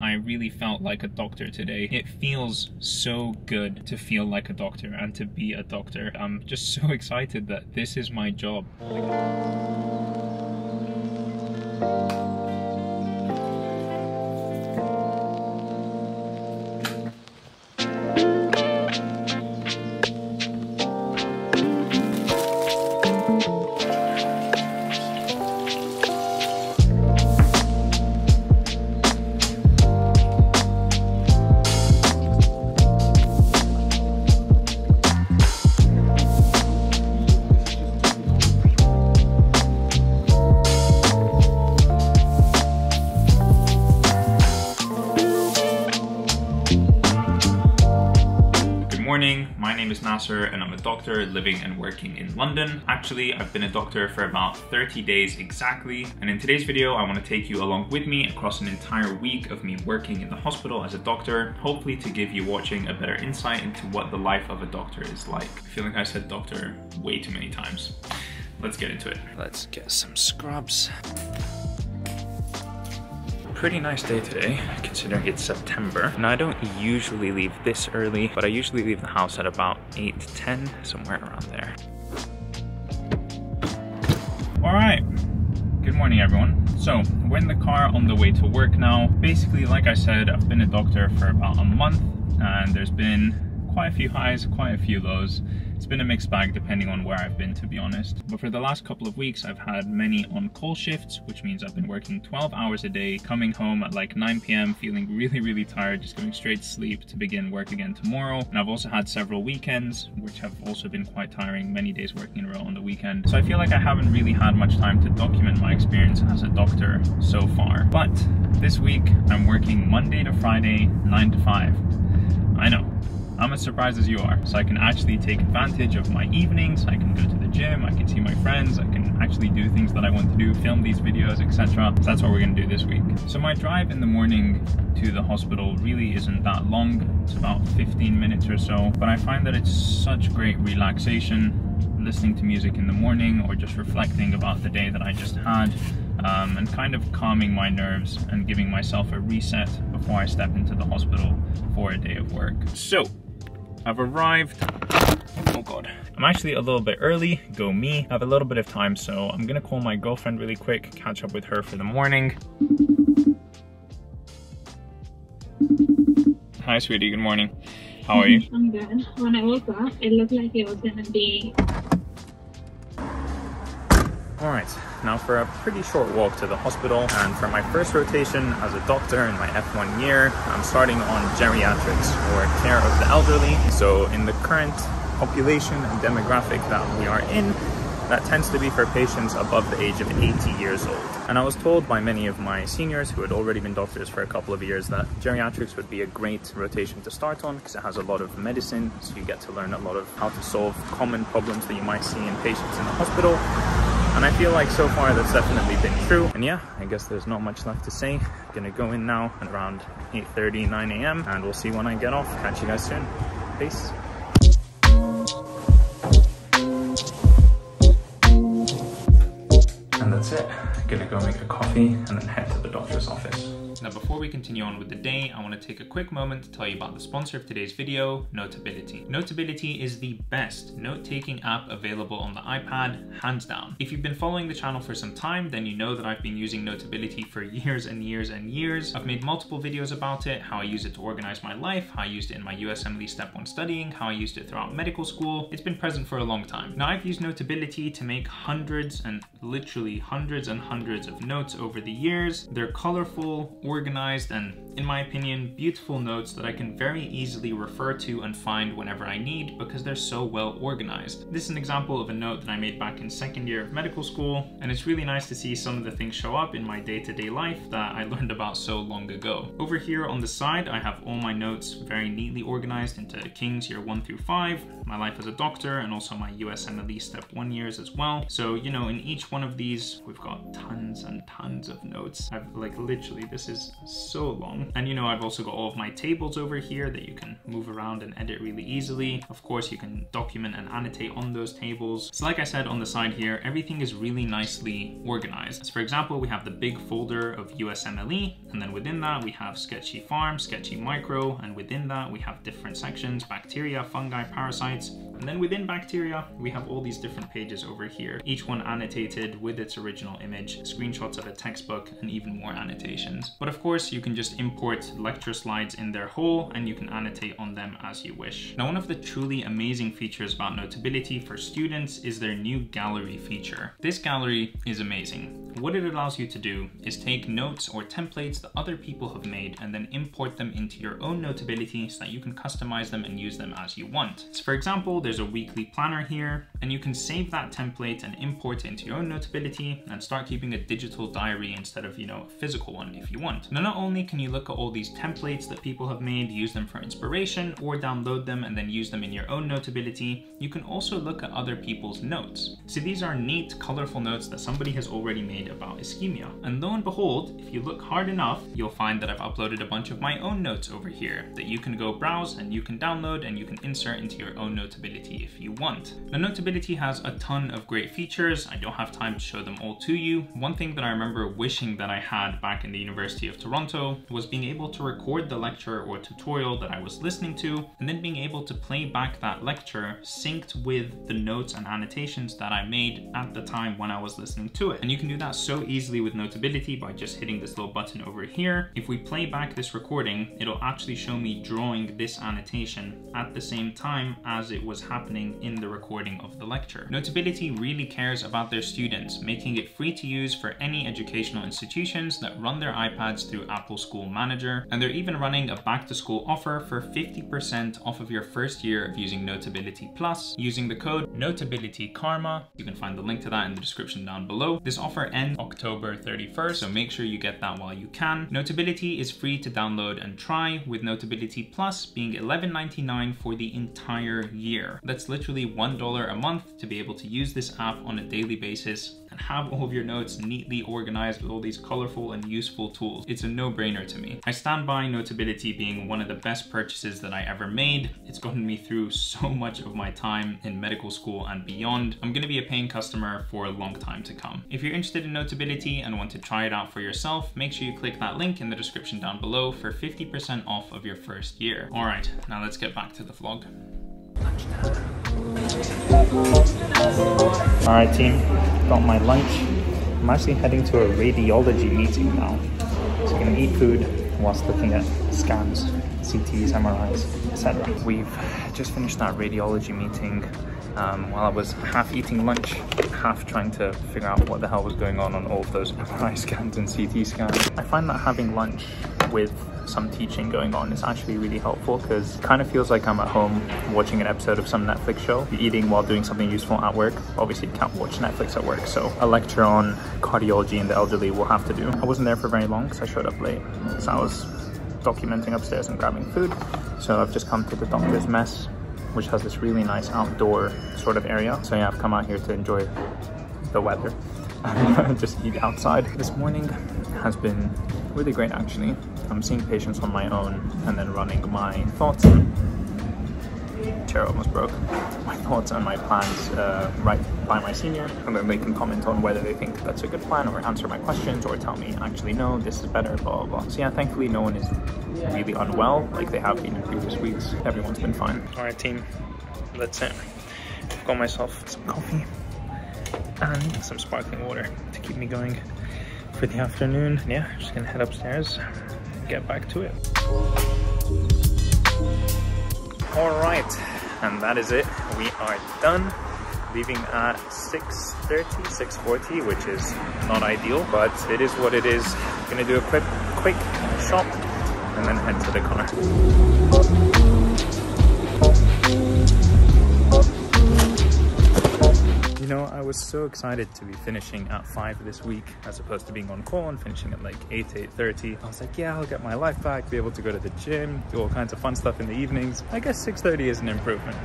I really felt like a doctor today. It feels so good to feel like a doctor and to be a doctor. I'm just so excited that this is my job. And I'm a doctor living and working in London. Actually, I've been a doctor for about 30 days exactly. And in today's video, I wanna take you along with me across an entire week of me working in the hospital as a doctor, hopefully to give you watching a better insight into what the life of a doctor is like. I feel like I said doctor way too many times. Let's get into it. Let's get some scrubs pretty nice day today, considering it's September. Now, I don't usually leave this early, but I usually leave the house at about 8 to 10, somewhere around there. All right, good morning, everyone. So, we're in the car on the way to work now. Basically, like I said, I've been a doctor for about a month, and there's been quite a few highs, quite a few lows. It's been a mixed bag depending on where I've been, to be honest. But for the last couple of weeks, I've had many on-call shifts, which means I've been working 12 hours a day, coming home at like 9 p.m., feeling really, really tired, just going straight to sleep to begin work again tomorrow. And I've also had several weekends, which have also been quite tiring, many days working in a row on the weekend. So I feel like I haven't really had much time to document my experience as a doctor so far. But this week, I'm working Monday to Friday, 9 to 5. I know, I'm as surprised as you are. So I can actually take advantage of my evenings, I can go to the gym, I can see my friends, I can actually do things that I want to do, film these videos, etc. So that's what we're gonna do this week. So my drive in the morning to the hospital really isn't that long. It's about 15 minutes or so, but I find that it's such great relaxation listening to music in the morning or just reflecting about the day that I just had um, and kind of calming my nerves and giving myself a reset before I step into the hospital for a day of work. So I've arrived. Oh god. I'm actually a little bit early, go me. I have a little bit of time, so I'm gonna call my girlfriend really quick, catch up with her for the morning. Hi, sweetie, good morning. How are you? I'm good. When I woke up, it looked like it was gonna be Alright, now for a pretty short walk to the hospital and for my first rotation as a doctor in my F1 year, I'm starting on geriatrics or care of the elderly. So in the current population and demographic that we are in, that tends to be for patients above the age of 80 years old. And I was told by many of my seniors who had already been doctors for a couple of years that geriatrics would be a great rotation to start on because it has a lot of medicine, so you get to learn a lot of how to solve common problems that you might see in patients in the hospital and I feel like so far that's definitely been true. And yeah, I guess there's not much left to say. Gonna go in now at around 8.30, 9 a.m. and we'll see when I get off. Catch you guys soon. Peace. And that's it. Gonna go make a coffee and then head to the doctor's office. Now before we continue on with the day, I want to take a quick moment to tell you about the sponsor of today's video, Notability. Notability is the best note-taking app available on the iPad, hands down. If you've been following the channel for some time, then you know that I've been using Notability for years and years and years. I've made multiple videos about it, how I use it to organize my life, how I used it in my USMLE Step 1 studying, how I used it throughout medical school. It's been present for a long time. Now I've used Notability to make hundreds and literally hundreds and hundreds of notes over the years. They're colorful, organized, and in my opinion, beautiful notes that I can very easily refer to and find whenever I need because they're so well organized. This is an example of a note that I made back in second year of medical school, and it's really nice to see some of the things show up in my day-to-day -day life that I learned about so long ago. Over here on the side, I have all my notes very neatly organized into King's year one through five, my life as a doctor, and also my USMLE step one years as well. So, you know, in each one of these, we've got tons and tons of notes. I've like literally, this is so long. And you know, I've also got all of my tables over here that you can move around and edit really easily. Of course, you can document and annotate on those tables. So like I said on the side here, everything is really nicely organized. So for example, we have the big folder of USMLE, and then within that we have Sketchy Pharm, Sketchy Micro, and within that we have different sections, bacteria, fungi, parasites, points and then within bacteria, we have all these different pages over here, each one annotated with its original image, screenshots of a textbook, and even more annotations. But of course, you can just import lecture slides in their whole, and you can annotate on them as you wish. Now, one of the truly amazing features about Notability for students is their new gallery feature. This gallery is amazing. What it allows you to do is take notes or templates that other people have made and then import them into your own Notability so that you can customize them and use them as you want. So for example, there's a weekly planner here, and you can save that template and import it into your own Notability and start keeping a digital diary instead of, you know, a physical one if you want. Now, not only can you look at all these templates that people have made, use them for inspiration, or download them and then use them in your own Notability, you can also look at other people's notes. See, these are neat, colorful notes that somebody has already made about ischemia. And lo and behold, if you look hard enough, you'll find that I've uploaded a bunch of my own notes over here that you can go browse and you can download and you can insert into your own Notability if you want. Now Notability has a ton of great features. I don't have time to show them all to you. One thing that I remember wishing that I had back in the University of Toronto was being able to record the lecture or tutorial that I was listening to and then being able to play back that lecture synced with the notes and annotations that I made at the time when I was listening to it. And you can do that so easily with Notability by just hitting this little button over here. If we play back this recording, it'll actually show me drawing this annotation at the same time as it was happening in the recording of the lecture. Notability really cares about their students, making it free to use for any educational institutions that run their iPads through Apple School Manager, and they're even running a back to school offer for 50% off of your first year of using Notability Plus using the code Notability Kharma. You can find the link to that in the description down below. This offer ends October 31st, so make sure you get that while you can. Notability is free to download and try, with Notability Plus being $11.99 for the entire year. That's literally $1 a month to be able to use this app on a daily basis and have all of your notes neatly organized with all these colorful and useful tools. It's a no-brainer to me. I stand by Notability being one of the best purchases that I ever made. It's gotten me through so much of my time in medical school and beyond. I'm gonna be a paying customer for a long time to come. If you're interested in Notability and want to try it out for yourself, make sure you click that link in the description down below for 50% off of your first year. All right, now let's get back to the vlog. Alright team, got my lunch. I'm actually heading to a radiology meeting now. So I'm gonna eat food whilst looking at scans, CTs, MRIs, etc. We've just finished that radiology meeting um, while I was half eating lunch, half trying to figure out what the hell was going on on all of those MRI scans and CT scans. I find that having lunch with some teaching going on is actually really helpful because it kind of feels like I'm at home watching an episode of some Netflix show, eating while doing something useful at work. Obviously, you can't watch Netflix at work, so a lecture on cardiology in the elderly will have to do. I wasn't there for very long because I showed up late, so I was documenting upstairs and grabbing food. So I've just come to the doctor's mess, which has this really nice outdoor sort of area. So yeah, I've come out here to enjoy the weather and just eat outside. This morning has been really great actually. I'm seeing patients on my own and then running my thoughts chair almost broke. My thoughts and my plans uh, right by my senior, and then they can comment on whether they think that's a good plan or answer my questions or tell me, actually, no, this is better, blah, blah, blah. So yeah, thankfully no one is really unwell like they have been in previous weeks. Everyone's been fine. All right, team, that's it. I've Got myself some coffee and some sparkling water to keep me going for the afternoon. Yeah, just gonna head upstairs and get back to it. All right, and that is it. We are done. Leaving at 6.30, 6.40, which is not ideal, but it is what it is. Gonna do a quick, quick shop and then head to the car. Know, I was so excited to be finishing at 5 this week as opposed to being on call and finishing at like 8, 8.30. I was like, yeah, I'll get my life back, be able to go to the gym, do all kinds of fun stuff in the evenings. I guess 6.30 is an improvement.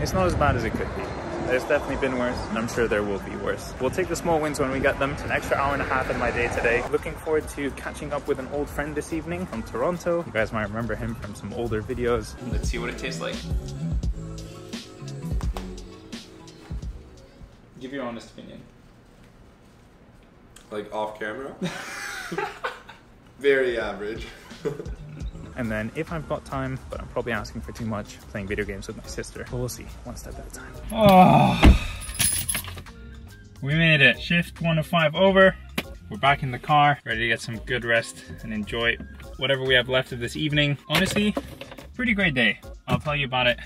It's not as bad as it could be. There's definitely been worse, and I'm sure there will be worse. We'll take the small wins when we get them. It's an extra hour and a half in my day today. Looking forward to catching up with an old friend this evening from Toronto. You guys might remember him from some older videos. Let's see what it tastes like. Give your honest opinion. Like off camera? Very average. And then if I've got time, but I'm probably asking for too much, playing video games with my sister. But we'll see, one step at a time. Oh, we made it. Shift one of five over. We're back in the car, ready to get some good rest and enjoy whatever we have left of this evening. Honestly, pretty great day. I'll tell you about it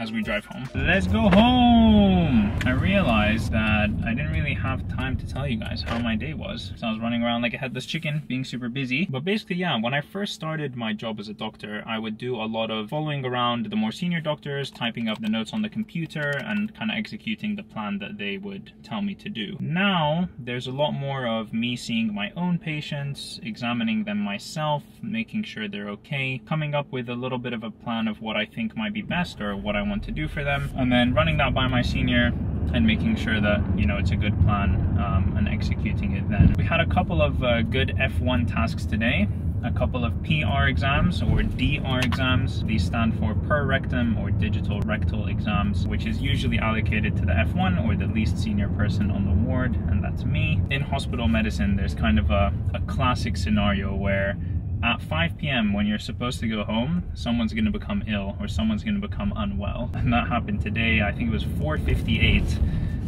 as we drive home. Let's go home! I realized that I didn't really have time to tell you guys how my day was. So I was running around like a headless chicken, being super busy. But basically, yeah, when I first started my job as a doctor, I would do a lot of following around the more senior doctors, typing up the notes on the computer, and kind of executing the plan that they would tell me to do. Now, there's a lot more of me seeing my own patients, examining them myself, making sure they're okay, coming up with a little bit of a plan of what I think might be best or what I want to do for them, and then running that by my senior and making sure that you know it's a good plan um, and executing it then. We had a couple of uh, good F1 tasks today a couple of PR exams or DR exams. These stand for per rectum or digital rectal exams, which is usually allocated to the F1 or the least senior person on the ward, and that's me. In hospital medicine, there's kind of a, a classic scenario where at 5 p.m. when you're supposed to go home, someone's gonna become ill or someone's gonna become unwell. And that happened today, I think it was 4.58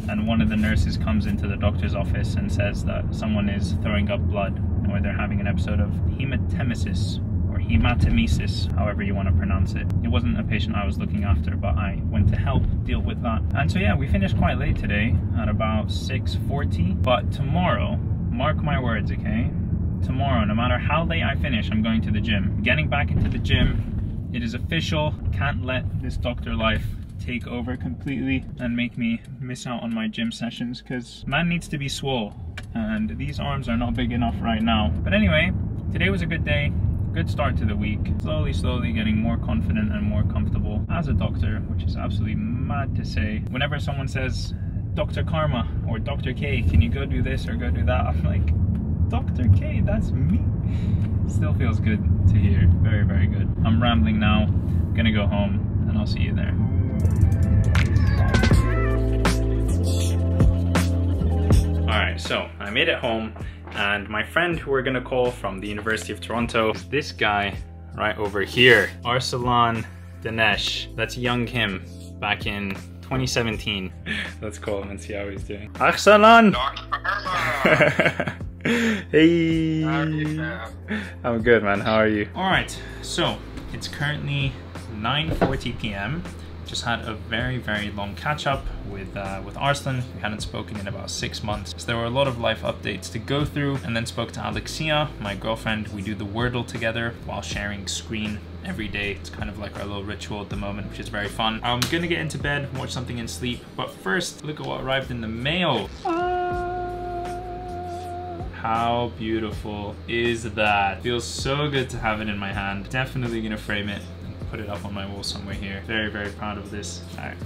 and one of the nurses comes into the doctor's office and says that someone is throwing up blood or they're having an episode of hematemesis or hematemesis, however you want to pronounce it. It wasn't a patient I was looking after, but I went to help deal with that. And so yeah, we finished quite late today at about 6.40, but tomorrow, mark my words, okay? Tomorrow, no matter how late I finish, I'm going to the gym. Getting back into the gym, it is official. Can't let this doctor life take over completely and make me miss out on my gym sessions because man needs to be swole and these arms are not big enough right now. But anyway, today was a good day. Good start to the week. Slowly, slowly getting more confident and more comfortable as a doctor, which is absolutely mad to say. Whenever someone says, Dr. Kharma or Dr. K, can you go do this or go do that? I'm like, Dr. K, that's me. Still feels good to hear. Very, very good. I'm rambling now. Gonna go home and I'll see you there. Alright, so I made it home and my friend who we're gonna call from the University of Toronto, this guy right over here, Arsalan Dinesh. That's young him back in 2017. Let's call him and see how he's doing. Arsalan! hey. I'm good, man. How are you? All right. So it's currently 9:40 p.m. Just had a very, very long catch up with uh, with Arslan. We hadn't spoken in about six months. So there were a lot of life updates to go through, and then spoke to Alexia, my girlfriend. We do the Wordle together while sharing screen every day. It's kind of like our little ritual at the moment, which is very fun. I'm gonna get into bed, watch something and sleep. But first, look at what arrived in the mail. How beautiful is that? Feels so good to have it in my hand. Definitely gonna frame it and put it up on my wall somewhere here. Very, very proud of this. All right,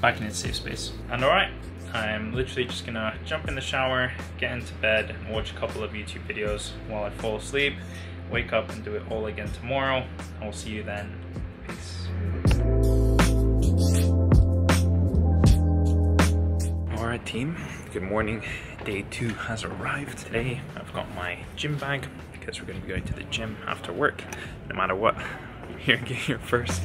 back in its safe space. And all right, I'm literally just gonna jump in the shower, get into bed, and watch a couple of YouTube videos while I fall asleep, wake up and do it all again tomorrow. I'll see you then. Peace. All right, team, good morning day two has arrived. Today I've got my gym bag because we're going to be going to the gym after work. No matter what, here get here first.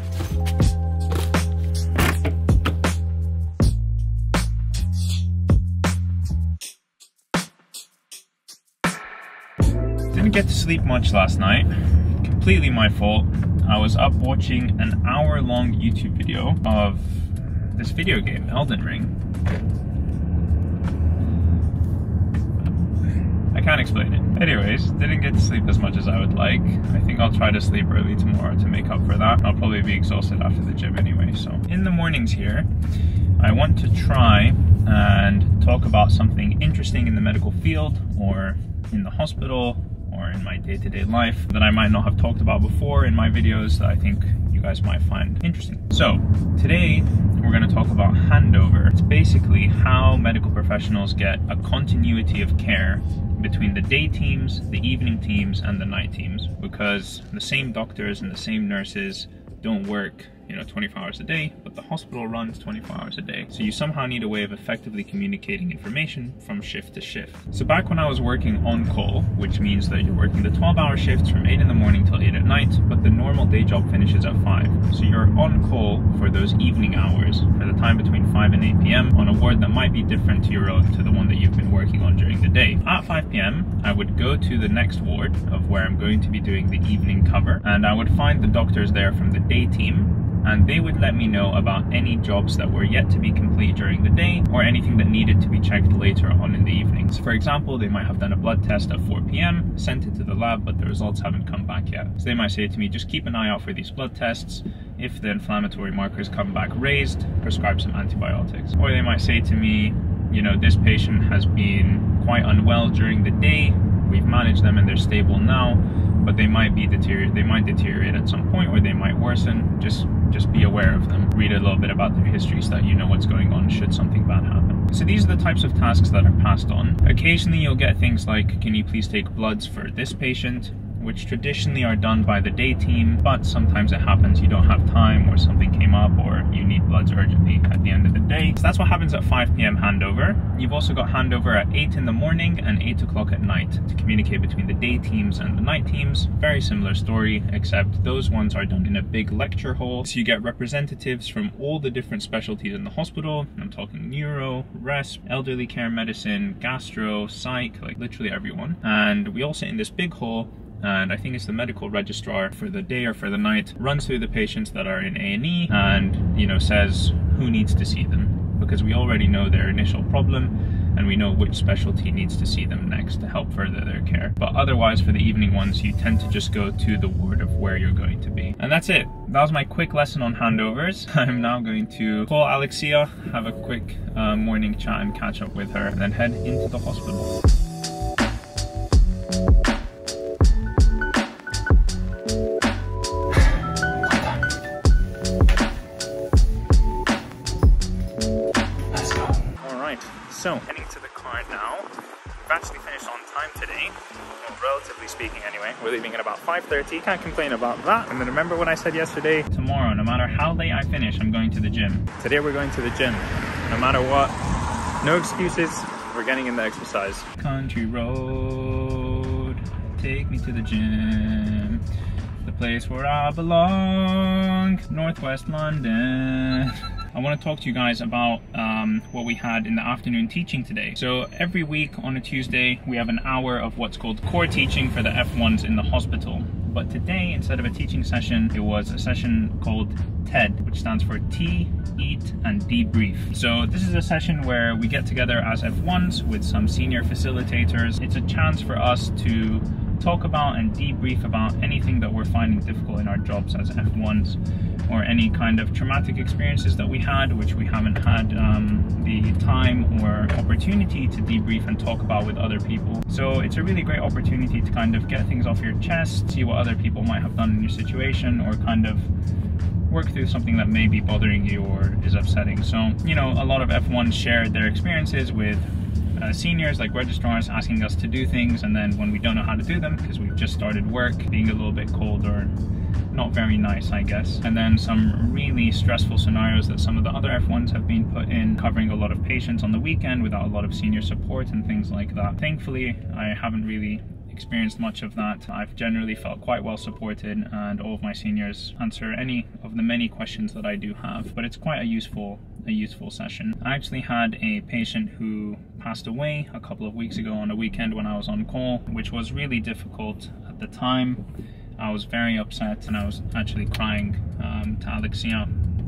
Didn't get to sleep much last night. Completely my fault. I was up watching an hour long YouTube video of this video game, Elden Ring. I can't explain it. Anyways, didn't get to sleep as much as I would like. I think I'll try to sleep early tomorrow to make up for that. I'll probably be exhausted after the gym anyway. So in the mornings here, I want to try and talk about something interesting in the medical field or in the hospital or in my day-to-day -day life that I might not have talked about before in my videos that I think you guys might find interesting. So, today we're going to talk about handover. It's basically how medical professionals get a continuity of care between the day teams, the evening teams, and the night teams because the same doctors and the same nurses don't work you know 24 hours a day but the hospital runs 24 hours a day. So you somehow need a way of effectively communicating information from shift to shift. So back when i was working on call which means that you're working the 12 hour shifts from 8 in the morning till 8 at night but the normal day job finishes at 5 so you're on call for those evening hours for the time between 5 and 8 p.m on a ward that might be different to your own to the one that you've been working on during the day. At 5 p.m i would go to the next ward of where i'm going to be doing the evening cover and i would find the doctors there from the day team and they would let me know about any jobs that were yet to be complete during the day or anything that needed to be checked later on in the evenings. For example, they might have done a blood test at 4 p.m., sent it to the lab, but the results haven't come back yet. So they might say to me, just keep an eye out for these blood tests. If the inflammatory markers come back raised, prescribe some antibiotics. Or they might say to me, you know, this patient has been quite unwell during the day. We've managed them and they're stable now but they might be deteriorate they might deteriorate at some point or they might worsen just just be aware of them read a little bit about their history so that you know what's going on should something bad happen. So these are the types of tasks that are passed on. Occasionally you'll get things like can you please take bloods for this patient which traditionally are done by the day team, but sometimes it happens you don't have time or something came up or you need bloods urgently at the end of the day. So that's what happens at 5 p.m. handover. You've also got handover at 8 in the morning and 8 o'clock at night to communicate between the day teams and the night teams. Very similar story, except those ones are done in a big lecture hall. So you get representatives from all the different specialties in the hospital. I'm talking neuro, resp, elderly care medicine, gastro, psych, like literally everyone. And we all sit in this big hall and I think it's the medical registrar for the day or for the night runs through the patients that are in A&E and you know says who needs to see them because we already know their initial problem and we know which specialty needs to see them next to help further their care. But otherwise, for the evening ones, you tend to just go to the ward of where you're going to be. And that's it. That was my quick lesson on handovers. I'm now going to call Alexia, have a quick uh, morning chat and catch up with her, and then head into the hospital. So, heading to the car now. We've actually finished on time today. Well, relatively speaking anyway. We're leaving at about 5.30. Can't complain about that. And then remember what I said yesterday? Tomorrow, no matter how late I finish, I'm going to the gym. Today we're going to the gym. No matter what. No excuses. We're getting in the exercise. Country road, take me to the gym. The place where I belong, Northwest London. I want to talk to you guys about um, what we had in the afternoon teaching today. So every week on a Tuesday, we have an hour of what's called core teaching for the F1s in the hospital. But today, instead of a teaching session, it was a session called TED, which stands for Tea, Eat, and Debrief. So this is a session where we get together as F1s with some senior facilitators. It's a chance for us to talk about and debrief about anything that we're finding difficult in our jobs as F1s or any kind of traumatic experiences that we had, which we haven't had um, the time or opportunity to debrief and talk about with other people. So it's a really great opportunity to kind of get things off your chest, see what other people might have done in your situation, or kind of work through something that may be bothering you or is upsetting. So, you know, a lot of F1s shared their experiences with uh, seniors like registrars asking us to do things and then when we don't know how to do them because we've just started work being a little bit cold or not very nice I guess and then some really stressful scenarios that some of the other F1s have been put in covering a lot of patients on the weekend without a lot of senior support and things like that thankfully I haven't really experienced much of that. I've generally felt quite well supported and all of my seniors answer any of the many questions that I do have, but it's quite a useful a useful session. I actually had a patient who passed away a couple of weeks ago on a weekend when I was on call, which was really difficult at the time. I was very upset and I was actually crying um, to Alexia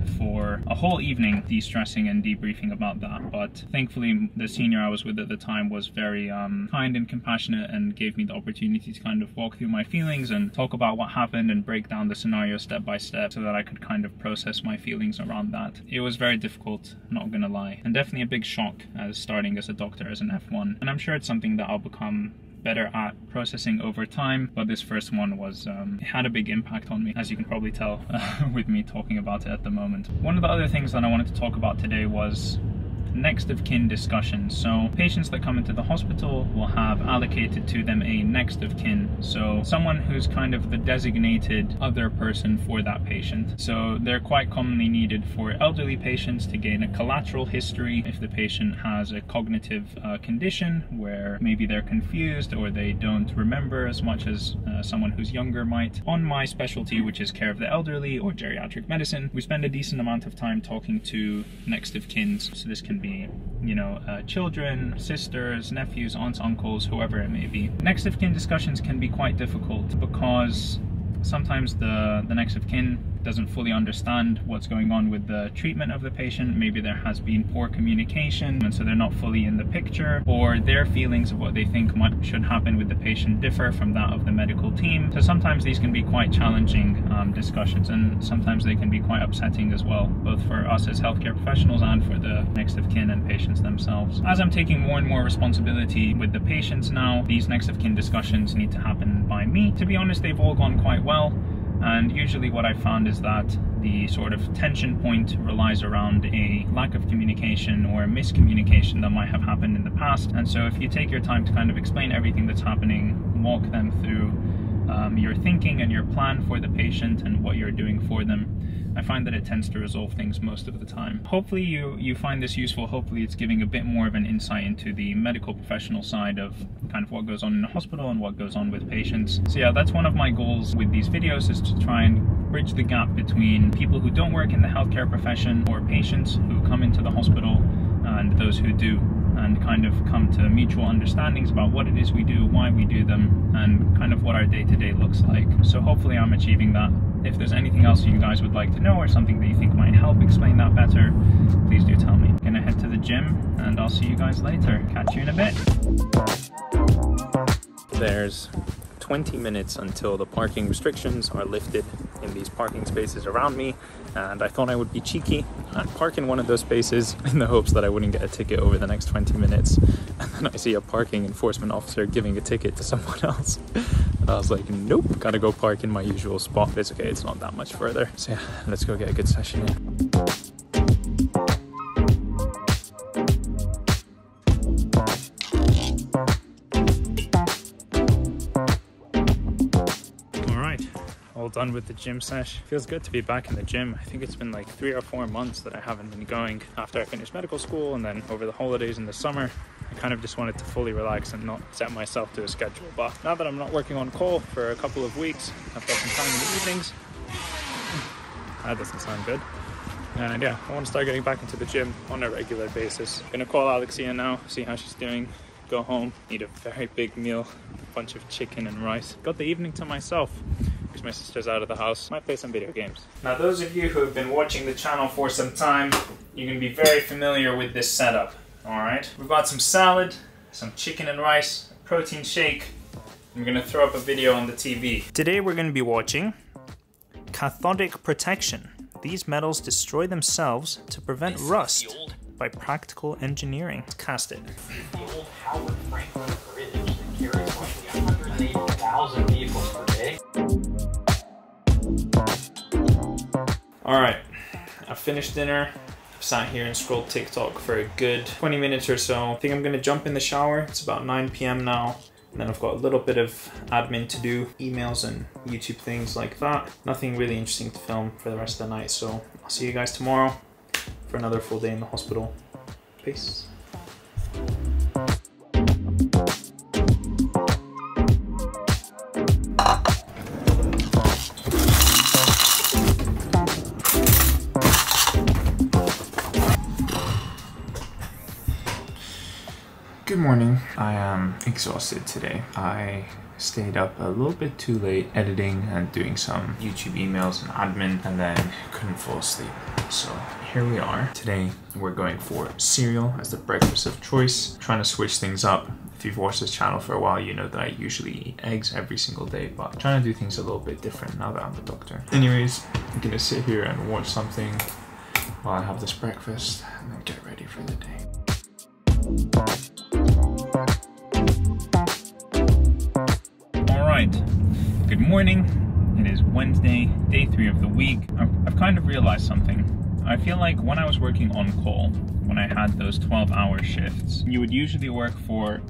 for a whole evening de-stressing and debriefing about that but thankfully the senior I was with at the time was very um, kind and compassionate and gave me the opportunity to kind of walk through my feelings and talk about what happened and break down the scenario step by step so that I could kind of process my feelings around that. It was very difficult, not gonna lie, and definitely a big shock as starting as a doctor as an F1 and I'm sure it's something that I'll become better at processing over time. But this first one was, um, had a big impact on me, as you can probably tell uh, with me talking about it at the moment. One of the other things that I wanted to talk about today was next of kin discussions. So patients that come into the hospital will have allocated to them a next of kin. So someone who's kind of the designated other person for that patient. So they're quite commonly needed for elderly patients to gain a collateral history if the patient has a cognitive uh, condition where maybe they're confused or they don't remember as much as uh, someone who's younger might. On my specialty, which is care of the elderly or geriatric medicine, we spend a decent amount of time talking to next of kins. So this can be, you know, uh, children, sisters, nephews, aunts, uncles, whoever it may be. Next of kin discussions can be quite difficult because sometimes the, the next of kin doesn't fully understand what's going on with the treatment of the patient. Maybe there has been poor communication and so they're not fully in the picture or their feelings of what they think might, should happen with the patient differ from that of the medical team. So sometimes these can be quite challenging um, discussions and sometimes they can be quite upsetting as well, both for us as healthcare professionals and for the next of kin and patients themselves. As I'm taking more and more responsibility with the patients now, these next of kin discussions need to happen by me. To be honest, they've all gone quite well. And usually what I found is that the sort of tension point relies around a lack of communication or miscommunication that might have happened in the past. And so if you take your time to kind of explain everything that's happening, walk them through um, your thinking and your plan for the patient and what you're doing for them, I find that it tends to resolve things most of the time. Hopefully you, you find this useful. Hopefully it's giving a bit more of an insight into the medical professional side of kind of what goes on in the hospital and what goes on with patients. So yeah, that's one of my goals with these videos is to try and bridge the gap between people who don't work in the healthcare profession or patients who come into the hospital and those who do and kind of come to mutual understandings about what it is we do, why we do them, and kind of what our day-to-day -day looks like. So hopefully I'm achieving that. If there's anything else you guys would like to know or something that you think might help explain that better, please do tell me. I'm gonna head to the gym and I'll see you guys later. Catch you in a bit. There's 20 minutes until the parking restrictions are lifted in these parking spaces around me and I thought I would be cheeky and park in one of those spaces in the hopes that I wouldn't get a ticket over the next 20 minutes. And then I see a parking enforcement officer giving a ticket to someone else. And I was like nope gotta go park in my usual spot. It's okay it's not that much further. So yeah let's go get a good session. Done with the gym sesh. Feels good to be back in the gym. I think it's been like three or four months that I haven't been going after I finished medical school and then over the holidays in the summer. I kind of just wanted to fully relax and not set myself to a schedule. But now that I'm not working on call for a couple of weeks, I've got some time in the evenings. That doesn't sound good. And yeah, I want to start getting back into the gym on a regular basis. Gonna call Alexia now, see how she's doing go home, eat a very big meal, a bunch of chicken and rice. Got the evening to myself because my sister's out of the house. Might play some video games. Now those of you who have been watching the channel for some time, you're to be very familiar with this setup. Alright, we've got some salad, some chicken and rice, protein shake. I'm going to throw up a video on the TV. Today we're going to be watching Cathodic Protection. These metals destroy themselves to prevent this rust by practical engineering. Cast it. The old Howard Frankland bridge that carries roughly 180,000 vehicles per day. All right, I finished dinner. I've sat here and scrolled TikTok for a good 20 minutes or so. I think I'm gonna jump in the shower. It's about 9 p.m. now. And then I've got a little bit of admin to do, emails and YouTube things like that. Nothing really interesting to film for the rest of the night. So I'll see you guys tomorrow for another full day in the hospital. Peace. Morning. I am exhausted today. I stayed up a little bit too late editing and doing some YouTube emails and admin and then couldn't fall asleep. So here we are. Today we're going for cereal as the breakfast of choice, trying to switch things up. If you've watched this channel for a while, you know that I usually eat eggs every single day, but I'm trying to do things a little bit different now that I'm the doctor. Anyways, I'm gonna sit here and watch something while I have this breakfast and then get ready for the day. Morning. It is Wednesday, day three of the week. I've, I've kind of realized something. I feel like when I was working on call, when I had those 12 hour shifts, you would usually work for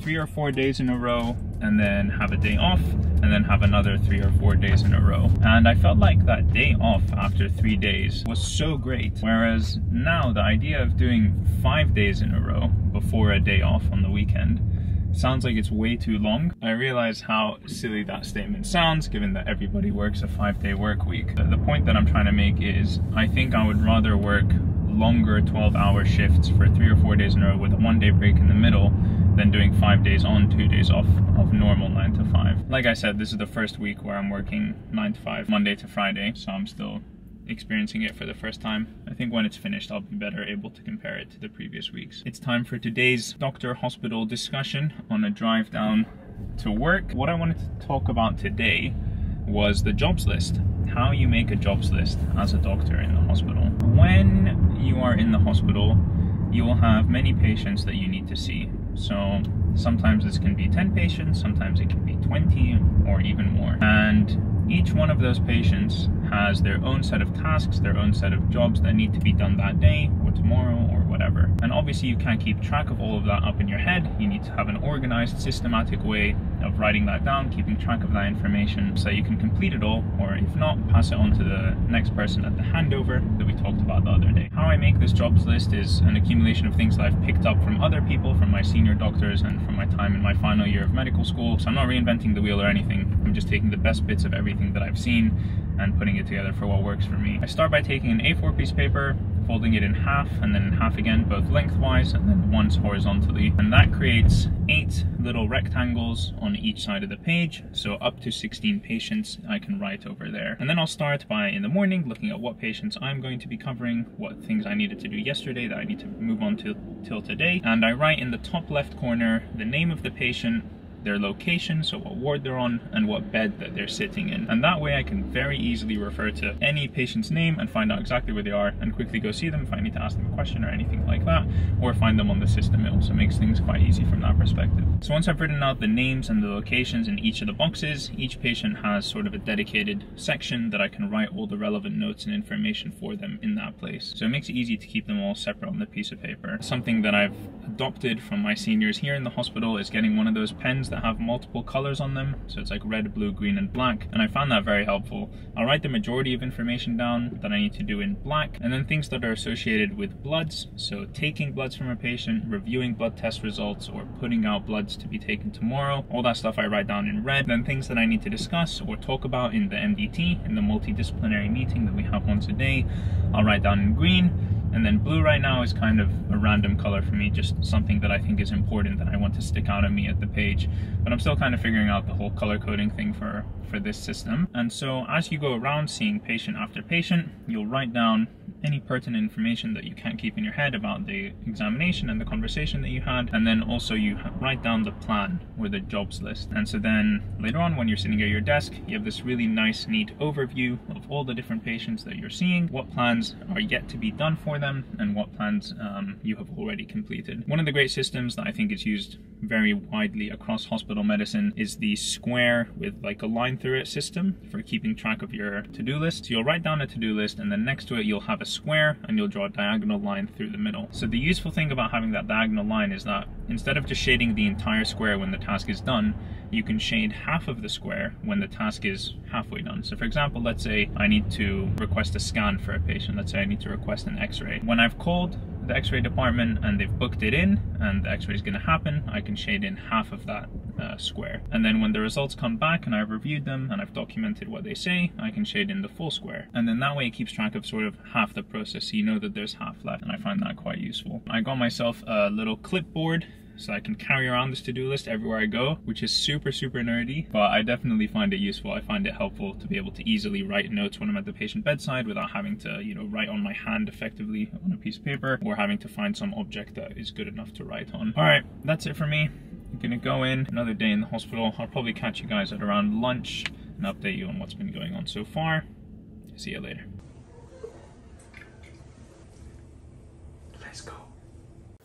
three or four days in a row and then have a day off and then have another three or four days in a row. And I felt like that day off after three days was so great. Whereas now the idea of doing five days in a row before a day off on the weekend sounds like it's way too long. I realize how silly that statement sounds given that everybody works a five day work week. The point that I'm trying to make is I think I would rather work longer 12 hour shifts for three or four days in a row with a one day break in the middle than doing five days on, two days off of normal nine to five. Like I said, this is the first week where I'm working nine to five, Monday to Friday, so I'm still experiencing it for the first time. I think when it's finished, I'll be better able to compare it to the previous weeks. It's time for today's doctor hospital discussion on a drive down to work. What I wanted to talk about today was the jobs list. How you make a jobs list as a doctor in the hospital. When you are in the hospital, you will have many patients that you need to see. So sometimes this can be 10 patients, sometimes it can be 20 or even more. And each one of those patients has their own set of tasks, their own set of jobs that need to be done that day or tomorrow or whatever. And obviously you can't keep track of all of that up in your head. You need to have an organized, systematic way of writing that down, keeping track of that information so you can complete it all, or if not, pass it on to the next person at the handover that we talked about the other day. How I make this jobs list is an accumulation of things that I've picked up from other people, from my senior doctors and from my time in my final year of medical school. So I'm not reinventing the wheel or anything. I'm just taking the best bits of everything that I've seen and putting it together for what works for me. I start by taking an A4 piece of paper, folding it in half and then in half again, both lengthwise and then once horizontally. And that creates eight little rectangles on each side of the page. So up to 16 patients I can write over there. And then I'll start by in the morning looking at what patients I'm going to be covering, what things I needed to do yesterday that I need to move on to till today. And I write in the top left corner the name of the patient, their location, so what ward they're on, and what bed that they're sitting in. And that way I can very easily refer to any patient's name and find out exactly where they are and quickly go see them if I need to ask them a question or anything like that, or find them on the system. It also makes things quite easy from that perspective. So once I've written out the names and the locations in each of the boxes, each patient has sort of a dedicated section that I can write all the relevant notes and information for them in that place. So it makes it easy to keep them all separate on the piece of paper. Something that I've adopted from my seniors here in the hospital is getting one of those pens that have multiple colors on them. So it's like red, blue, green, and black. And I found that very helpful. I'll write the majority of information down that I need to do in black, and then things that are associated with bloods. So taking bloods from a patient, reviewing blood test results, or putting out bloods to be taken tomorrow. All that stuff I write down in red. Then things that I need to discuss or talk about in the MDT, in the multidisciplinary meeting that we have once a day, I'll write down in green. And then blue right now is kind of a random color for me, just something that I think is important that I want to stick out on me at the page. But I'm still kind of figuring out the whole color coding thing for, for this system. And so as you go around seeing patient after patient, you'll write down any pertinent information that you can't keep in your head about the examination and the conversation that you had. And then also you write down the plan or the jobs list. And so then later on when you're sitting at your desk, you have this really nice, neat overview of all the different patients that you're seeing, what plans are yet to be done them, and what plans um, you have already completed. One of the great systems that I think is used very widely across hospital medicine is the square with like a line through it system for keeping track of your to-do list. So you'll write down a to-do list and then next to it you'll have a square and you'll draw a diagonal line through the middle. So the useful thing about having that diagonal line is that instead of just shading the entire square when the task is done, you can shade half of the square when the task is halfway done. So for example, let's say I need to request a scan for a patient. Let's say I need to request an x-ray. When I've called the x-ray department and they've booked it in and the x-ray is going to happen, I can shade in half of that uh, square. And then when the results come back and I've reviewed them and I've documented what they say, I can shade in the full square. And then that way it keeps track of sort of half the process so you know that there's half left and I find that quite useful. I got myself a little clipboard so I can carry around this to-do list everywhere I go, which is super, super nerdy, but I definitely find it useful. I find it helpful to be able to easily write notes when I'm at the patient bedside without having to, you know, write on my hand effectively on a piece of paper or having to find some object that is good enough to write on. All right, that's it for me. I'm gonna go in, another day in the hospital. I'll probably catch you guys at around lunch and update you on what's been going on so far. See you later. Let's go.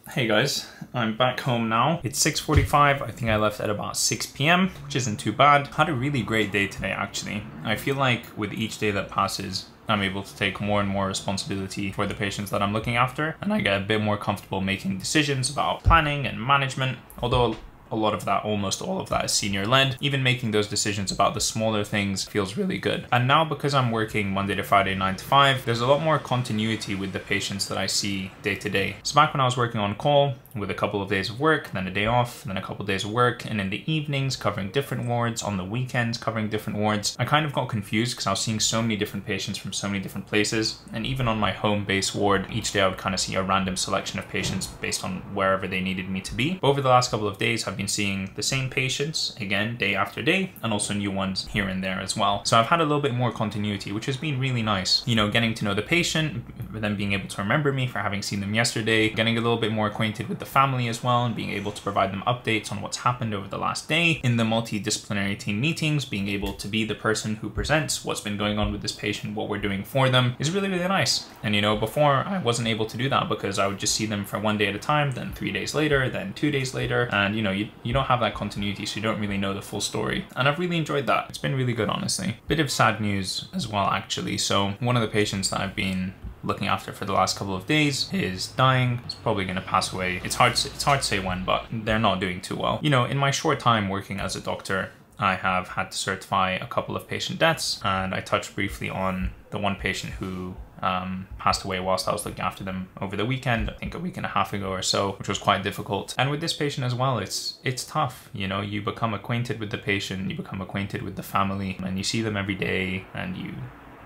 Hey guys, I'm back home now. It's 6.45, I think I left at about 6 p.m., which isn't too bad. Had a really great day today actually. I feel like with each day that passes, I'm able to take more and more responsibility for the patients that I'm looking after, and I get a bit more comfortable making decisions about planning and management, although a lot of that, almost all of that is senior led. Even making those decisions about the smaller things feels really good. And now because I'm working Monday to Friday, nine to five, there's a lot more continuity with the patients that I see day to day. So back when I was working on call with a couple of days of work, then a day off, then a couple of days of work, and in the evenings covering different wards, on the weekends covering different wards, I kind of got confused because I was seeing so many different patients from so many different places. And even on my home base ward, each day I would kind of see a random selection of patients based on wherever they needed me to be. But over the last couple of days, I've been been seeing the same patients again day after day and also new ones here and there as well. So I've had a little bit more continuity, which has been really nice. You know, getting to know the patient, then being able to remember me for having seen them yesterday, getting a little bit more acquainted with the family as well, and being able to provide them updates on what's happened over the last day in the multidisciplinary team meetings, being able to be the person who presents what's been going on with this patient, what we're doing for them is really, really nice. And you know, before I wasn't able to do that because I would just see them for one day at a time, then three days later, then two days later, and you know, you you don't have that continuity, so you don't really know the full story. And I've really enjoyed that. It's been really good, honestly. Bit of sad news as well, actually. So one of the patients that I've been looking after for the last couple of days is dying. It's probably going to pass away. It's hard to, it's hard to say when, but they're not doing too well. You know, in my short time working as a doctor, I have had to certify a couple of patient deaths, and I touched briefly on the one patient who um, passed away whilst I was looking after them over the weekend, I think a week and a half ago or so, which was quite difficult. And with this patient as well, it's it's tough. You know, you become acquainted with the patient, you become acquainted with the family, and you see them every day, and you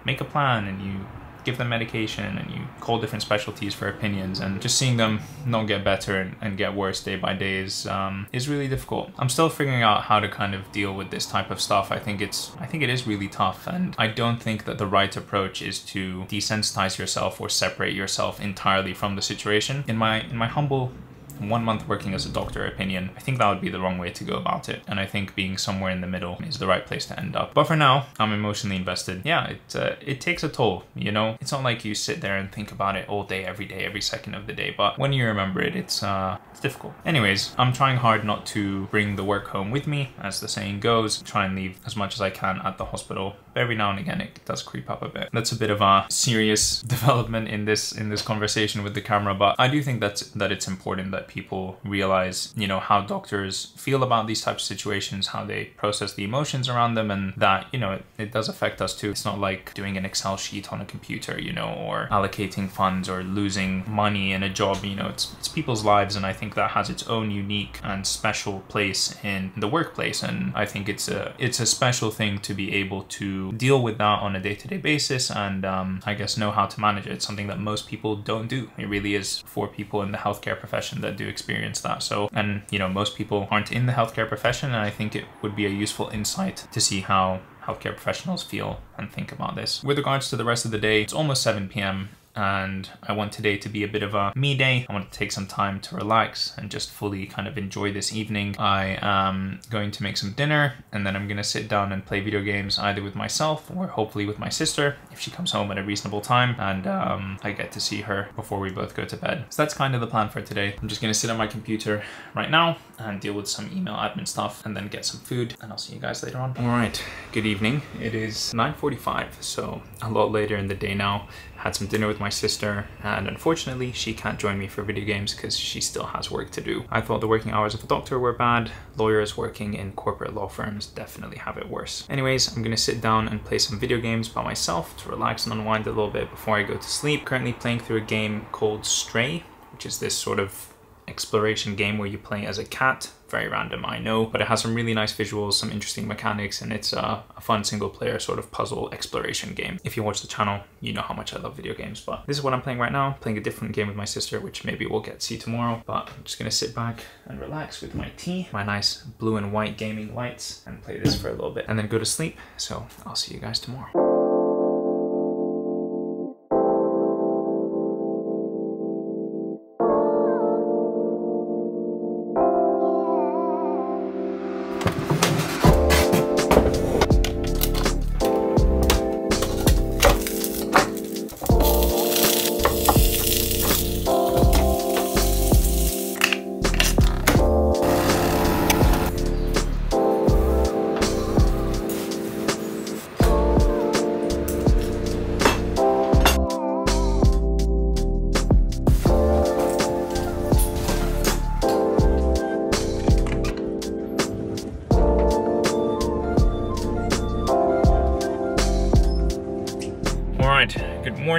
make a plan, and you give them medication and you call different specialties for opinions and just seeing them not get better and, and get worse day by day is um, is really difficult. I'm still figuring out how to kind of deal with this type of stuff. I think it's I think it is really tough and I don't think that the right approach is to desensitize yourself or separate yourself entirely from the situation. In my in my humble one month working as a doctor opinion, I think that would be the wrong way to go about it. And I think being somewhere in the middle is the right place to end up. But for now, I'm emotionally invested. Yeah, it, uh, it takes a toll, you know? It's not like you sit there and think about it all day, every day, every second of the day. But when you remember it, it's, uh, it's difficult. Anyways, I'm trying hard not to bring the work home with me, as the saying goes. Try and leave as much as I can at the hospital. Every now and again, it does creep up a bit. That's a bit of a serious development in this in this conversation with the camera, but I do think that's that it's important that people realize, you know, how doctors feel about these types of situations, how they process the emotions around them, and that, you know, it, it does affect us too. It's not like doing an Excel sheet on a computer, you know, or allocating funds or losing money in a job, you know, it's, it's people's lives, and I think that has its own unique and special place in the workplace, and I think it's a it's a special thing to be able to deal with that on a day-to-day basis, and um, I guess know how to manage it. It's something that most people don't do. It really is for people in the healthcare profession that do experience that. So, and you know, most people aren't in the healthcare profession, and I think it would be a useful insight to see how healthcare professionals feel and think about this. With regards to the rest of the day, it's almost 7 p.m and I want today to be a bit of a me day. I want to take some time to relax and just fully kind of enjoy this evening. I am going to make some dinner and then I'm going to sit down and play video games either with myself or hopefully with my sister if she comes home at a reasonable time and um, I get to see her before we both go to bed. So that's kind of the plan for today. I'm just going to sit on my computer right now and deal with some email admin stuff and then get some food and I'll see you guys later on. All right, good evening. It is 9.45, so a lot later in the day now had some dinner with my sister, and unfortunately, she can't join me for video games because she still has work to do. I thought the working hours of a doctor were bad. Lawyers working in corporate law firms definitely have it worse. Anyways, I'm gonna sit down and play some video games by myself to relax and unwind a little bit before I go to sleep. Currently playing through a game called Stray, which is this sort of exploration game where you play as a cat. Very random, I know, but it has some really nice visuals, some interesting mechanics, and it's a, a, fun single player sort of puzzle exploration game. If you watch the channel, you know how much I love video games, but this is what I'm playing right now, playing a different game with my sister, which maybe we'll get to see tomorrow, but I'm just gonna sit back and relax with my tea, my nice blue and white gaming lights, and play this for a little bit, and then go to sleep. So I'll see you guys tomorrow.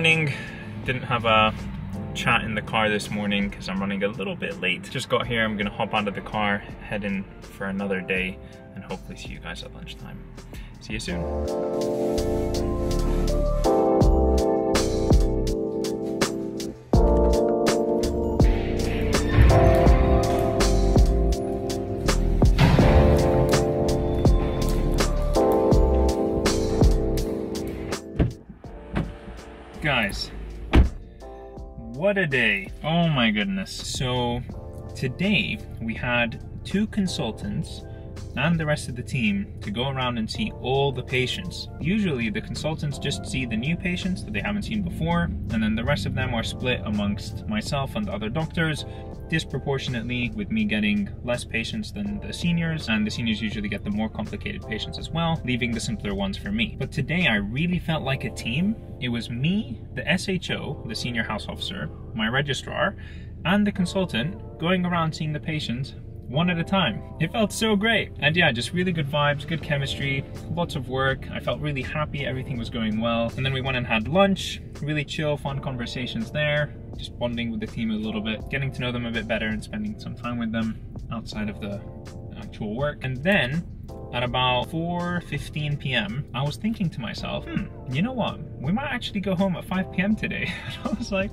Morning. Didn't have a chat in the car this morning because I'm running a little bit late. Just got here, I'm gonna hop onto the car, head in for another day, and hopefully see you guys at lunchtime. See you soon. What a day. Oh my goodness. So today we had two consultants and the rest of the team to go around and see all the patients. Usually the consultants just see the new patients that they haven't seen before and then the rest of them are split amongst myself and the other doctors disproportionately with me getting less patients than the seniors and the seniors usually get the more complicated patients as well leaving the simpler ones for me but today i really felt like a team it was me the sho the senior house officer my registrar and the consultant going around seeing the patients one at a time. It felt so great. And yeah, just really good vibes, good chemistry, lots of work. I felt really happy, everything was going well. And then we went and had lunch, really chill, fun conversations there, just bonding with the team a little bit, getting to know them a bit better and spending some time with them outside of the actual work. And then at about 4.15 p.m., I was thinking to myself, hmm, you know what? We might actually go home at 5 p.m. today. And I was like,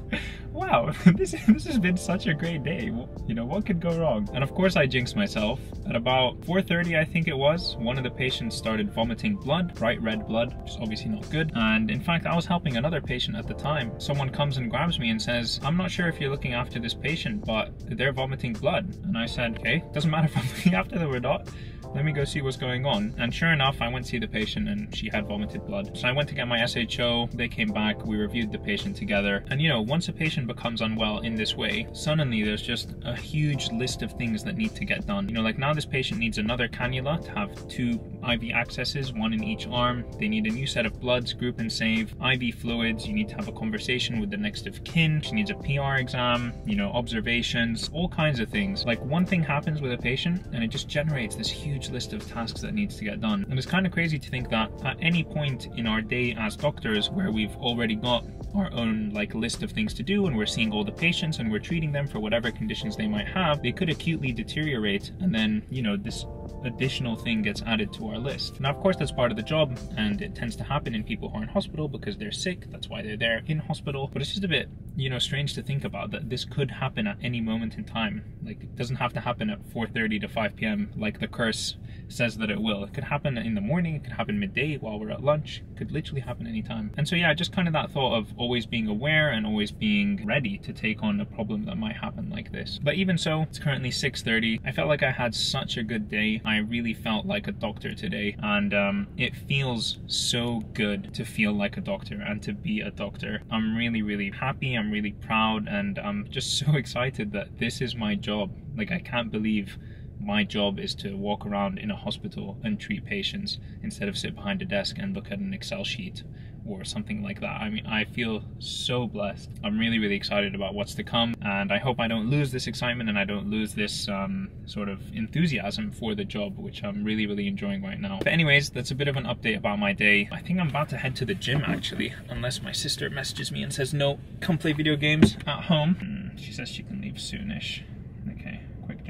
wow, this, this has been such a great day. You know, what could go wrong? And of course I jinxed myself. At about 4.30, I think it was, one of the patients started vomiting blood, bright red blood, which is obviously not good. And in fact, I was helping another patient at the time. Someone comes and grabs me and says, I'm not sure if you're looking after this patient, but they're vomiting blood. And I said, okay, doesn't matter if I'm looking after them or not let me go see what's going on. And sure enough, I went to see the patient and she had vomited blood. So I went to get my SHO, they came back, we reviewed the patient together. And you know, once a patient becomes unwell in this way, suddenly there's just a huge list of things that need to get done. You know, like now this patient needs another cannula to have two IV accesses, one in each arm. They need a new set of bloods, group and save, IV fluids. You need to have a conversation with the next of kin. She needs a PR exam, you know, observations, all kinds of things. Like one thing happens with a patient and it just generates this huge huge list of tasks that needs to get done. And it's kind of crazy to think that at any point in our day as doctors where we've already got our own like list of things to do and we're seeing all the patients and we're treating them for whatever conditions they might have, they could acutely deteriorate and then, you know, this additional thing gets added to our list. Now, of course, that's part of the job and it tends to happen in people who are in hospital because they're sick. That's why they're there in hospital. But it's just a bit, you know, strange to think about that this could happen at any moment in time. Like, it doesn't have to happen at 4.30 to 5 p.m. like the curse says that it will. It could happen in the morning, it could happen midday while we're at lunch, it could literally happen anytime. And so yeah, just kind of that thought of always being aware and always being ready to take on a problem that might happen like this. But even so, it's currently 6.30. I felt like I had such a good day. I really felt like a doctor today and um, it feels so good to feel like a doctor and to be a doctor. I'm really, really happy, I'm really proud and I'm just so excited that this is my job. Like I can't believe my job is to walk around in a hospital and treat patients instead of sit behind a desk and look at an Excel sheet or something like that. I mean, I feel so blessed. I'm really, really excited about what's to come, and I hope I don't lose this excitement and I don't lose this um, sort of enthusiasm for the job, which I'm really, really enjoying right now. But anyways, that's a bit of an update about my day. I think I'm about to head to the gym actually, unless my sister messages me and says, no, come play video games at home. Hmm, she says she can leave soonish.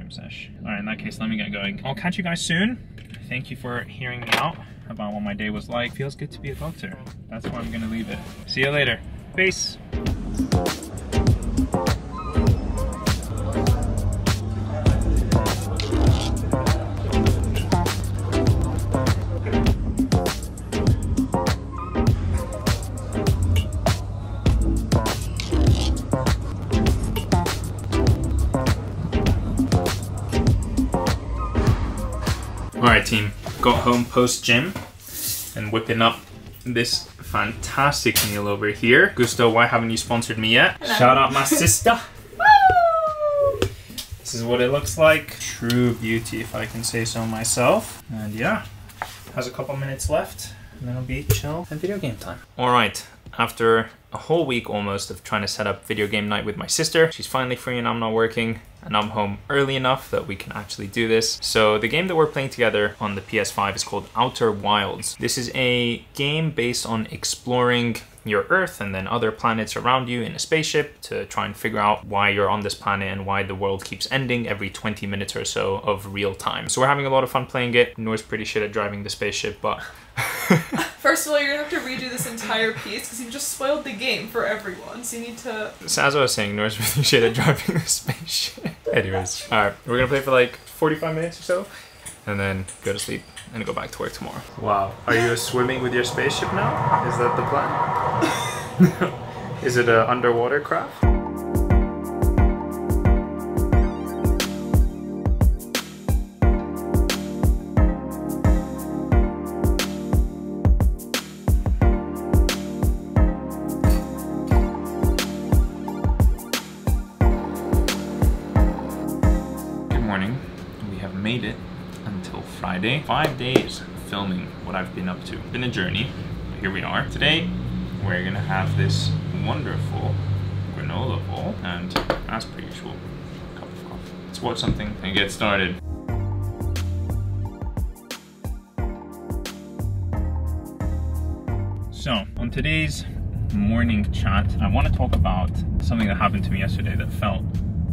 Gym. All right, in that case, let me get going. I'll catch you guys soon. Thank you for hearing me out about what my day was like. Feels good to be a doctor. That's where I'm gonna leave it. See you later. Peace. Got home post gym and whipping up this fantastic meal over here. Gousto, why haven't you sponsored me yet? Hello. Shout out my sister. this is what it looks like. True beauty if I can say so myself. And yeah, has a couple minutes left and then it'll be chill and video game time. Alright, after a whole week almost of trying to set up video game night with my sister. She's finally free and I'm not working and I'm home early enough that we can actually do this. So the game that we're playing together on the PS5 is called Outer Wilds. This is a game based on exploring your Earth and then other planets around you in a spaceship to try and figure out why you're on this planet and why the world keeps ending every 20 minutes or so of real time. So we're having a lot of fun playing it. Noor's pretty shit at driving the spaceship, but First of all, you're gonna have to redo this entire piece because you've just spoiled the game for everyone. So you need to. So as I was saying, Noor's really shit at driving the spaceship. Anyways, alright, we're gonna play for like 45 minutes or so, and then go to sleep and go back to work tomorrow. Wow. Are you swimming with your spaceship now? Is that the plan? Is it an underwater craft? Five days filming what I've been up to. Been a journey. but Here we are. Today, we're gonna have this wonderful granola bowl and, as per usual, cup of coffee. Let's watch something and get started. So, on today's morning chat, I want to talk about something that happened to me yesterday that felt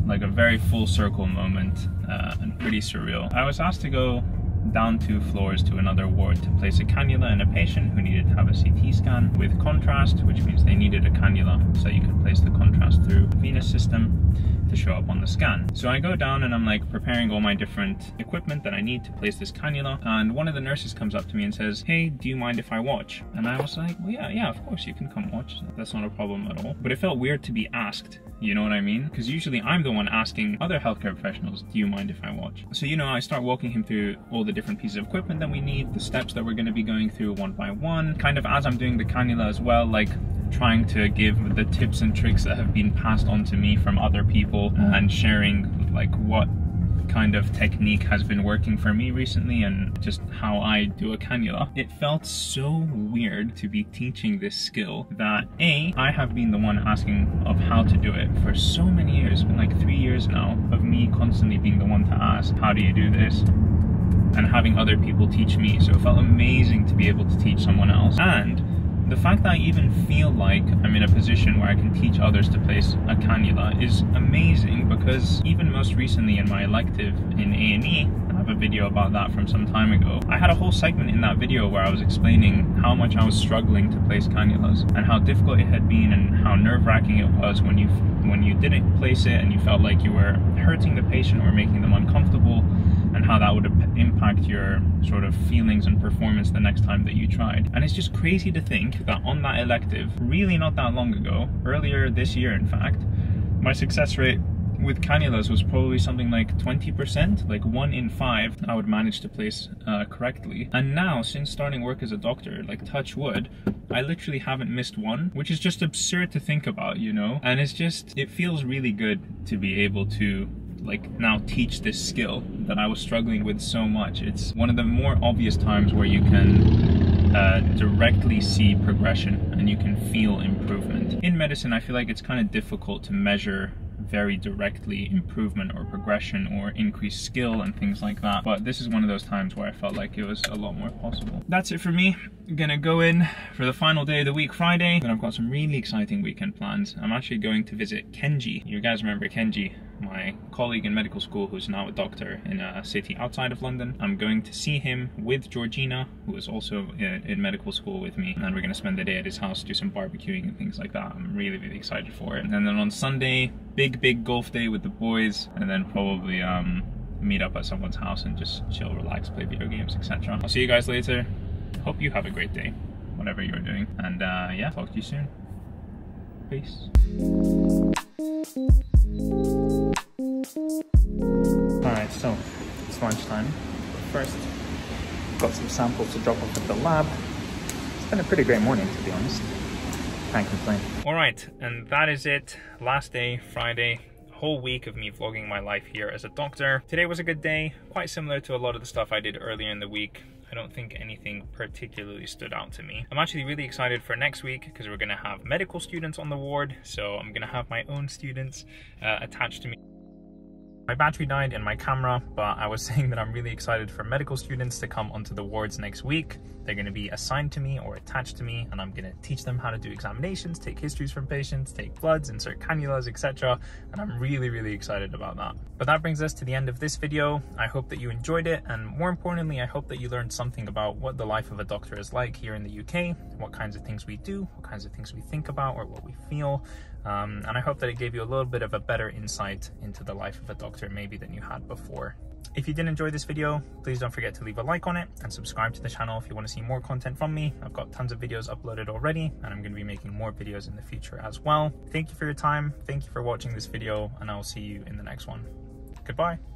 like a very full circle moment uh, and pretty surreal. I was asked to go down two floors to another ward to place a cannula in a patient who needed to have a CT scan with contrast, which means they needed a cannula so you could place the contrast through the venous system to show up on the scan. So I go down and I'm like preparing all my different equipment that I need to place this cannula and one of the nurses comes up to me and says, hey, do you mind if I watch? And I was like, well, yeah, yeah, of course you can come watch. That's not a problem at all. But it felt weird to be asked, you know what I mean? Because usually I'm the one asking other healthcare professionals, do you mind if I watch? So, you know, I start walking him through all the different pieces of equipment that we need, the steps that we're going to be going through one by one. Kind of as I'm doing the cannula as well, like trying to give the tips and tricks that have been passed on to me from other people and sharing like what kind of technique has been working for me recently and just how I do a cannula. It felt so weird to be teaching this skill that A, I have been the one asking of how to do it for so many years, been like three years now of me constantly being the one to ask, how do you do this? And having other people teach me. So it felt amazing to be able to teach someone else. And the fact that I even feel like I'm in a position where I can teach others to place a cannula is amazing because even most recently in my elective in A&E, I have a video about that from some time ago. I had a whole segment in that video where I was explaining how much I was struggling to place cannulas and how difficult it had been and how nerve-wracking it was when you when you didn't place it and you felt like you were hurting the patient or making them uncomfortable and how that would impact your sort of feelings and performance the next time that you tried. And it's just crazy to think that on that elective, really not that long ago, earlier this year in fact, my success rate with cannulas was probably something like 20%, like one in five I would manage to place uh, correctly. And now, since starting work as a doctor, like touch wood, I literally haven't missed one, which is just absurd to think about, you know? And it's just, it feels really good to be able to like now teach this skill that I was struggling with so much. It's one of the more obvious times where you can uh, directly see progression and you can feel improvement. In medicine, I feel like it's kind of difficult to measure very directly improvement or progression or increased skill and things like that. But this is one of those times where I felt like it was a lot more possible. That's it for me. I'm gonna go in for the final day of the week, Friday. And I've got some really exciting weekend plans. I'm actually going to visit Kenji. You guys remember Kenji? My colleague in medical school who's now a doctor in a city outside of London. I'm going to see him with Georgina, who is also in, medical school with me, and we're going to spend the day at his house, do some barbecuing and things like that. I'm really, really excited for it. And then on Sunday, big, big golf day with the boys, and then probably um, meet up at someone's house and just chill, relax, play video games, etc. I'll see you guys later. Hope you have a great day, whatever you're doing. And uh, yeah, talk to you soon. Peace. Alright, so it's lunchtime. First, got some samples to drop off at the lab. It's been a pretty great morning, to be honest. Can't complain. Alright, and that is it. Last day, Friday. Whole week of me vlogging my life here as a doctor. Today was a good day, quite similar to a lot of the stuff I did earlier in the week. I don't think anything particularly stood out to me. I'm actually really excited for next week because we're gonna have medical students on the ward. So I'm gonna have my own students uh, attached to me. My battery died in my camera, but I was saying that I'm really excited for medical students to come onto the wards next week. They're going to be assigned to me or attached to me, and I'm going to teach them how to do examinations, take histories from patients, take bloods, insert cannulas, etc. And I'm really, really excited about that. But that brings us to the end of this video. I hope that you enjoyed it, and more importantly, I hope that you learned something about what the life of a doctor is like here in the UK, what kinds of things we do, what kinds of things we think about, or what we feel. Um, and I hope that it gave you a little bit of a better insight into the life of a doctor maybe than you had before. If you did enjoy this video, please don't forget to leave a like on it and subscribe to the channel if you want to see more content from me. I've got tons of videos uploaded already and I'm going to be making more videos in the future as well. Thank you for your time. Thank you for watching this video and I will see you in the next one. Goodbye.